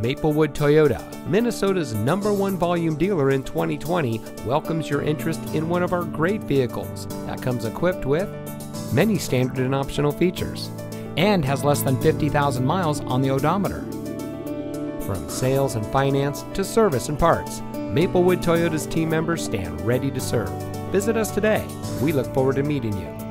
Maplewood Toyota, Minnesota's number one volume dealer in 2020, welcomes your interest in one of our great vehicles that comes equipped with many standard and optional features and has less than 50,000 miles on the odometer. From sales and finance to service and parts, Maplewood Toyota's team members stand ready to serve. Visit us today. We look forward to meeting you.